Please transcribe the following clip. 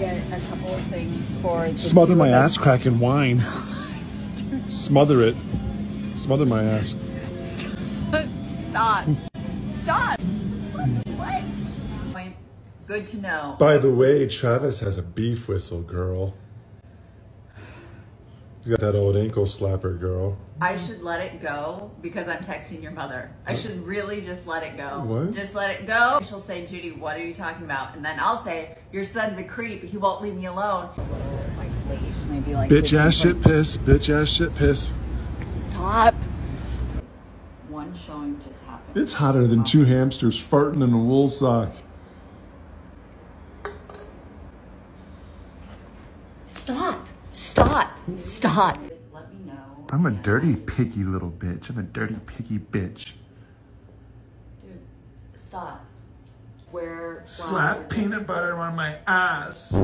get a couple of things for the Smother my ass crack in wine. Smother it. Smother my ass. Stop. Stop. Stop. What? Good to know. By the way, Travis has a beef whistle, girl. He's got that old ankle slapper, girl. I should let it go because I'm texting your mother. I should really just let it go. What? Just let it go. She'll say, Judy, what are you talking about? And then I'll say, your son's a creep. He won't leave me alone. Like, like Bitch ass shit piss. Bitch ass shit piss. Stop. One showing just happened. It's hotter than two hamsters farting in a wool sock. Stop. Stop. Stop. Let me know. I'm a dirty, picky little bitch. I'm a dirty, picky bitch. Dude, stop. Where Slap peanut butter on my ass.